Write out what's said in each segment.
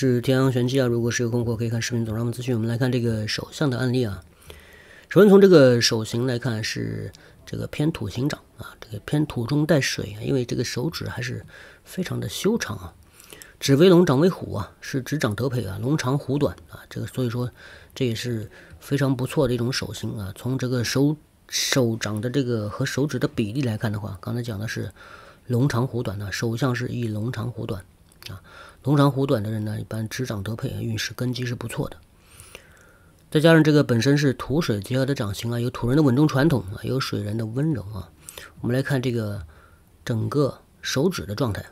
是天阳玄机啊！如果是有空过，可以看视频总上资讯。我们来看这个手相的案例啊。首先从这个手型来看，是这个偏土型长啊，这个偏土中带水啊，因为这个手指还是非常的修长啊。指为龙，掌为虎啊，是指掌得配啊，龙长虎短啊，这个所以说这也是非常不错的一种手型啊。从这个手手掌的这个和手指的比例来看的话，刚才讲的是龙长虎短的，手相是以龙长虎短。啊，龙长虎短的人呢，一般执掌得配，运势根基是不错的。再加上这个本身是土水结合的掌型啊，有土人的稳重传统啊，有水人的温柔啊。我们来看这个整个手指的状态，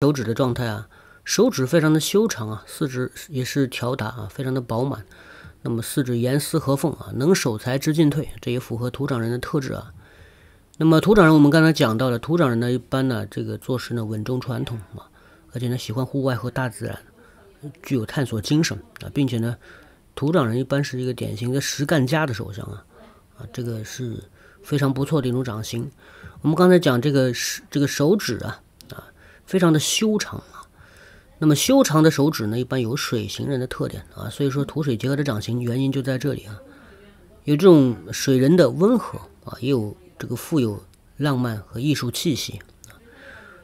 手指的状态啊，手指非常的修长啊，四指也是条达啊，非常的饱满。那么四指严丝合缝啊，能守财知进退，这也符合土掌人的特质啊。那么土掌人，我们刚才讲到了，土掌人呢，一般呢，这个做事呢稳重传统啊，而且呢喜欢户外和大自然，具有探索精神啊，并且呢，土掌人一般是一个典型的实干家的手相啊，啊，这个是非常不错的一种掌型。我们刚才讲这个是这个手指啊啊，非常的修长啊，那么修长的手指呢，一般有水型人的特点啊，所以说土水结合的掌型原因就在这里啊，有这种水人的温和啊，也有。这个富有浪漫和艺术气息啊。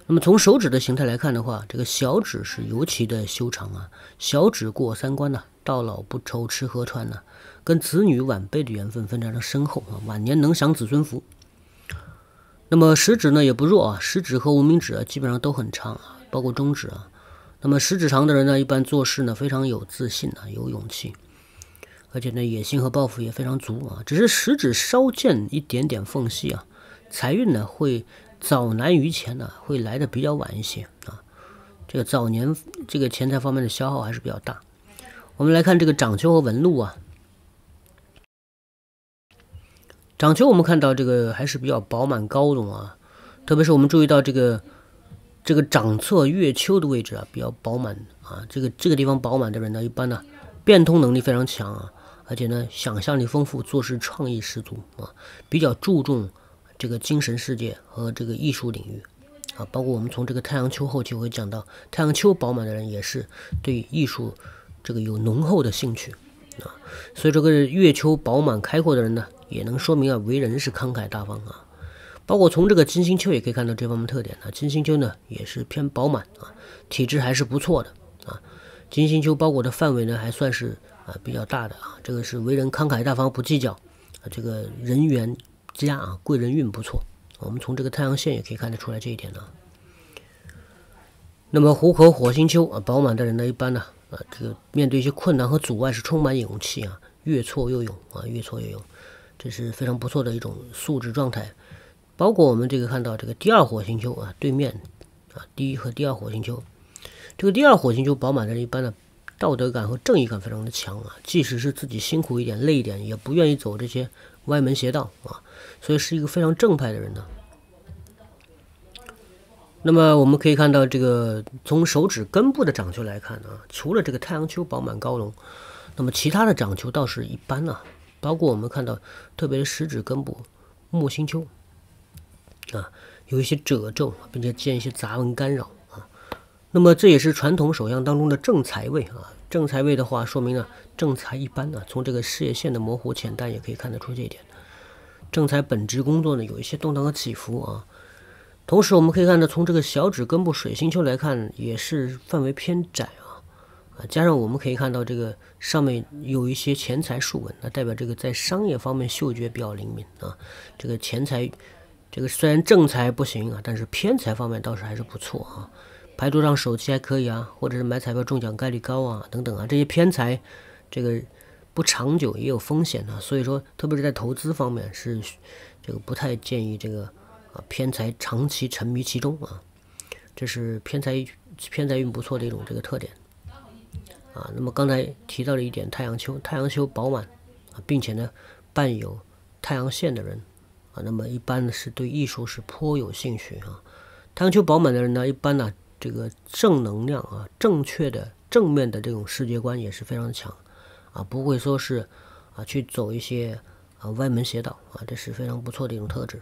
那么从手指的形态来看的话，这个小指是尤其的修长啊。小指过三关呢，到老不愁吃喝穿呢，跟子女晚辈的缘分非常的深厚啊，晚年能享子孙福。那么食指呢也不弱啊，食指和无名指啊基本上都很长啊，包括中指啊。那么食指长的人呢，一般做事呢非常有自信啊，有勇气。而且呢，野心和抱负也非常足啊，只是食指稍见一点点缝隙啊，财运呢会早难于前呢，会来的比较晚一些啊。这个早年这个钱财方面的消耗还是比较大。我们来看这个掌丘和纹路啊，掌丘我们看到这个还是比较饱满高隆啊，特别是我们注意到这个这个掌侧月丘的位置啊，比较饱满啊，这个这个地方饱满的人呢，一般呢变通能力非常强啊。而且呢，想象力丰富，做事创意十足啊，比较注重这个精神世界和这个艺术领域啊。包括我们从这个太阳丘后期会讲到，太阳丘饱满的人也是对艺术这个有浓厚的兴趣啊。所以这个月丘饱满开阔的人呢，也能说明啊，为人是慷慨大方啊。包括从这个金星丘也可以看到这方面特点啊。金星丘呢也是偏饱满啊，体质还是不错的啊。金星丘包裹的范围呢还算是。啊，比较大的啊，这个是为人慷慨大方，不计较啊，这个人缘佳啊，贵人运不错。我们从这个太阳线也可以看得出来这一点呢。那么虎口火星丘啊，饱满的人呢，一般呢啊，这个面对一些困难和阻碍是充满勇气啊，越挫越勇啊，越挫越勇，这是非常不错的一种素质状态。包括我们这个看到这个第二火星丘啊，对面啊，第一和第二火星丘，这个第二火星丘饱满的人一般呢。道德感和正义感非常的强啊，即使是自己辛苦一点、累一点，也不愿意走这些歪门邪道啊，所以是一个非常正派的人呢。那么我们可以看到，这个从手指根部的掌丘来看啊，除了这个太阳丘饱满高隆，那么其他的掌丘倒是一般啊，包括我们看到，特别是食指根部木星丘啊，有一些褶皱，并且见一些杂纹干扰。那么这也是传统手相当中的正财位啊，正财位的话，说明呢正财一般呢，从这个事业线的模糊浅淡也可以看得出这一点。正财本职工作呢有一些动荡和起伏啊，同时我们可以看到从这个小指根部水星丘来看，也是范围偏窄啊啊，加上我们可以看到这个上面有一些钱财竖纹，那代表这个在商业方面嗅觉比较灵敏啊，这个钱财这个虽然正财不行啊，但是偏财方面倒是还是不错啊。牌桌上手气还可以啊，或者是买彩票中奖概率高啊，等等啊，这些偏财，这个不长久也有风险啊，所以说，特别是在投资方面是这个不太建议这个啊偏财长期沉迷其中啊，这是偏财偏财运不错的一种这个特点啊。那么刚才提到了一点，太阳丘太阳丘饱满啊，并且呢伴有太阳线的人啊，那么一般呢是对艺术是颇有兴趣啊。太阳丘饱满的人呢，一般呢。这个正能量啊，正确的正面的这种世界观也是非常强啊，不会说是啊去走一些啊歪门邪道啊，这是非常不错的一种特质。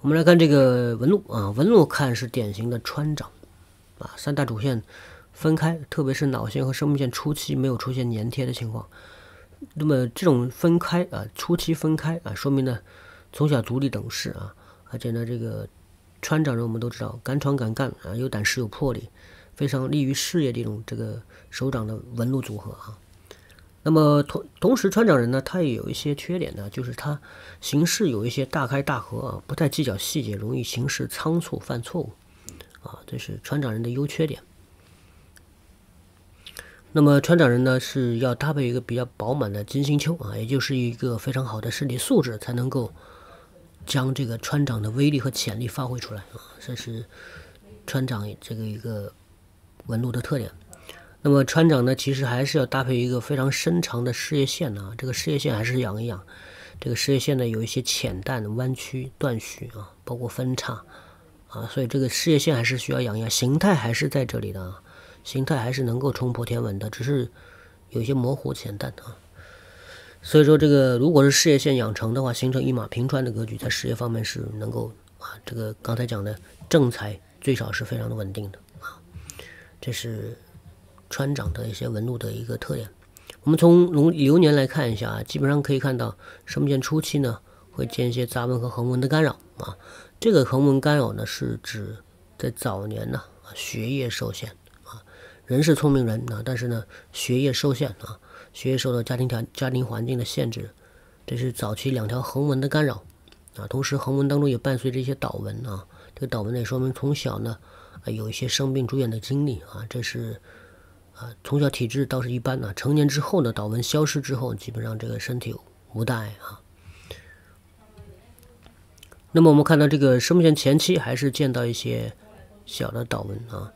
我们来看这个纹路啊，纹路看是典型的川掌啊，三大主线分开，特别是脑线和生命线初期没有出现粘贴的情况。那么这种分开啊，初期分开啊，说明呢从小独立等事啊，而且呢这个川长人我们都知道敢闯敢干啊，有胆识有魄力，非常利于事业的一种这个手掌的纹路组合啊。那么同同时川长人呢，他也有一些缺点呢，就是他行事有一些大开大合啊，不太计较细节，容易行事仓促犯错误啊，这是川长人的优缺点。那么川长人呢是要搭配一个比较饱满的金星丘啊，也就是一个非常好的身体素质，才能够将这个船长的威力和潜力发挥出来啊，这是船长这个一个纹路的特点。那么船长呢，其实还是要搭配一个非常深长的事业线啊，这个事业线还是养一养。这个事业线呢有一些浅淡、弯曲、断续啊，包括分叉啊，所以这个事业线还是需要养一养，形态还是在这里的啊。形态还是能够冲破天文的，只是有些模糊浅淡啊。所以说，这个如果是事业线养成的话，形成一马平川的格局，在事业方面是能够啊，这个刚才讲的正财最少是非常的稳定的啊。这是川长的一些纹路的一个特点。我们从龙流年来看一下啊，基本上可以看到生命线初期呢会见一些杂纹和横纹的干扰啊。这个横纹干扰呢是指在早年呢学业受限啊。人是聪明人啊，但是呢，学业受限啊，学业受到家庭条、家庭环境的限制，这是早期两条横纹的干扰啊。同时，横纹当中也伴随着一些倒纹啊。这个倒纹也说明从小呢，啊有一些生病住院的经历啊。这是啊，从小体质倒是一般呢。成年之后呢，倒纹消失之后，基本上这个身体无大碍啊。那么我们看到这个生命前期还是见到一些小的倒纹啊。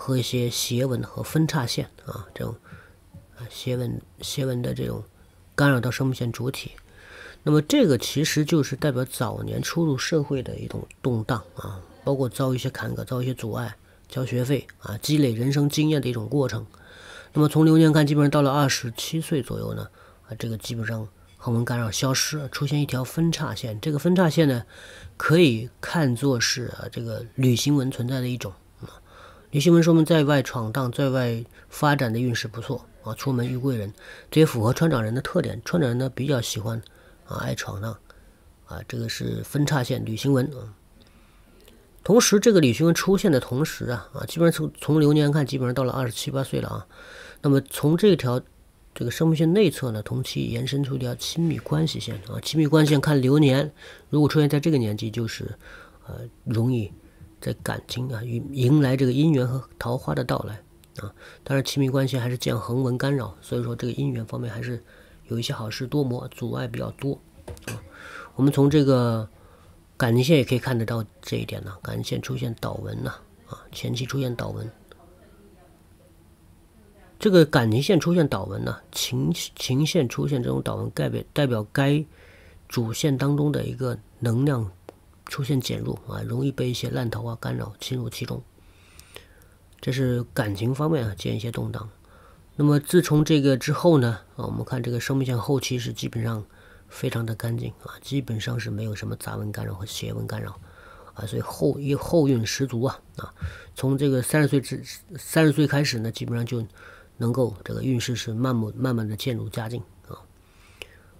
和一些斜纹和分叉线啊，这种斜纹斜纹的这种干扰到生命线主体，那么这个其实就是代表早年初入社会的一种动荡啊，包括遭一些坎坷、遭一些阻碍、交学费啊、积累人生经验的一种过程。那么从流年看，基本上到了二十七岁左右呢，啊，这个基本上横纹干扰消失，出现一条分叉线。这个分叉线呢，可以看作是啊这个旅行纹存在的一种。旅行纹说明在外闯荡、在外发展的运势不错啊，出门遇贵人，这也符合川长人的特点。川长人呢比较喜欢啊，爱闯荡啊，这个是分叉线旅行纹啊。同时，这个旅行纹出现的同时啊啊，基本上从从流年看，基本上到了二十七八岁了啊。那么从这条这个生命线内侧呢，同期延伸出一条亲密关系线啊。亲密关系线看流年，如果出现在这个年纪，就是呃容易。在感情啊，迎迎来这个姻缘和桃花的到来啊，当然亲密关系还是见横纹干扰，所以说这个姻缘方面还是有一些好事多磨，阻碍比较多啊。我们从这个感情线也可以看得到这一点呢，感情线出现倒纹呢啊，前期出现倒纹，这个感情线出现倒纹呢，情情线出现这种倒纹，代表代表该主线当中的一个能量。出现减弱啊，容易被一些烂桃花干扰侵入其中。这是感情方面啊，见一些动荡。那么自从这个之后呢，啊，我们看这个生命线后期是基本上非常的干净啊，基本上是没有什么杂纹干扰和邪纹干扰啊，所以后一后运十足啊啊。从这个三十岁至三十岁开始呢，基本上就能够这个运势是慢慢慢慢的渐入佳境啊。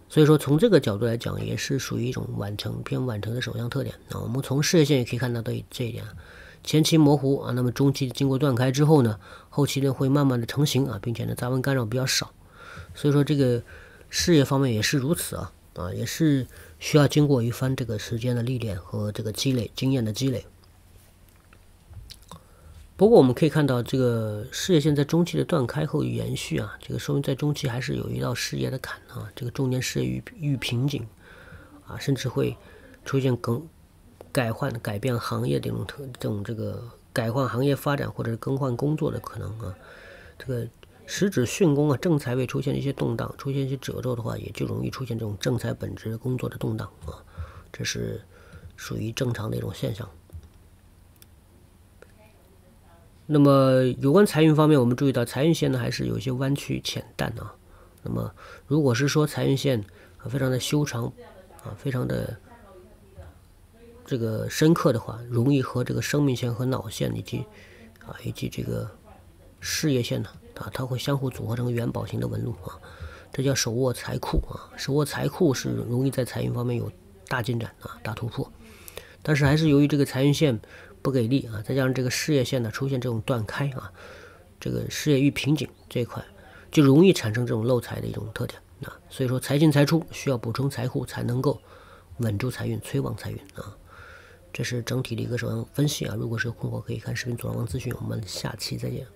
所以说，从这个角度来讲，也是属于一种晚成偏晚成的手相特点啊。我们从事业线也可以看到对这一点，前期模糊啊，那么中期经过断开之后呢，后期呢会慢慢的成型啊，并且呢杂纹干扰比较少。所以说这个事业方面也是如此啊啊，也是需要经过一番这个时间的历练和这个积累经验的积累。不过我们可以看到，这个事业线在中期的断开后延续啊，这个说明在中期还是有一道事业的坎啊。这个中年事业遇遇瓶颈啊，甚至会出现更改换、改变行业这种特这种这个改换行业发展或者是更换工作的可能啊。这个时指巽宫啊，正财位出现一些动荡，出现一些褶皱的话，也就容易出现这种正财本职工作的动荡啊。这是属于正常的一种现象。那么有关财运方面，我们注意到财运线呢还是有一些弯曲浅淡啊。那么如果是说财运线非常的修长啊，非常的这个深刻的话，容易和这个生命线和脑线以及啊，以及这个事业线呢，啊，它会相互组合成元宝形的纹路啊，这叫手握财库啊，手握财库是容易在财运方面有大进展啊，大突破。但是还是由于这个财运线不给力啊，再加上这个事业线呢出现这种断开啊，这个事业遇瓶颈这一块，就容易产生这种漏财的一种特点啊。所以说财进财出需要补充财库才能够稳住财运、催旺财运啊。这是整体的一个手样分析啊。如果是有困惑，可以看视频左上方咨询。我们下期再见。